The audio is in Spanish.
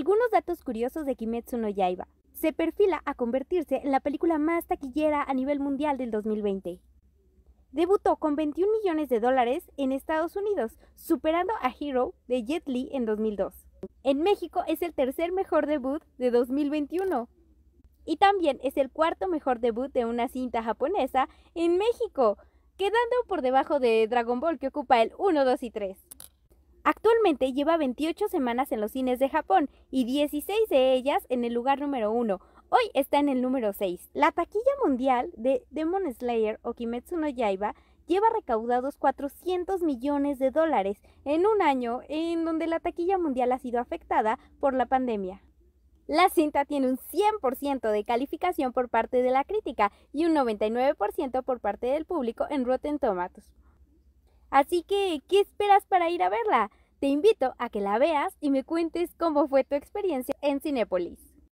Algunos datos curiosos de Kimetsu no Yaiba. Se perfila a convertirse en la película más taquillera a nivel mundial del 2020. Debutó con 21 millones de dólares en Estados Unidos, superando a Hero de Jet Li en 2002. En México es el tercer mejor debut de 2021 y también es el cuarto mejor debut de una cinta japonesa en México, quedando por debajo de Dragon Ball que ocupa el 1, 2 y 3. Actualmente lleva 28 semanas en los cines de Japón y 16 de ellas en el lugar número 1. Hoy está en el número 6. La taquilla mundial de Demon Slayer o Kimetsu no Yaiba lleva recaudados 400 millones de dólares en un año en donde la taquilla mundial ha sido afectada por la pandemia. La cinta tiene un 100% de calificación por parte de la crítica y un 99% por parte del público en Rotten Tomatoes. Así que, ¿qué esperas para ir a verla? Te invito a que la veas y me cuentes cómo fue tu experiencia en Cinépolis.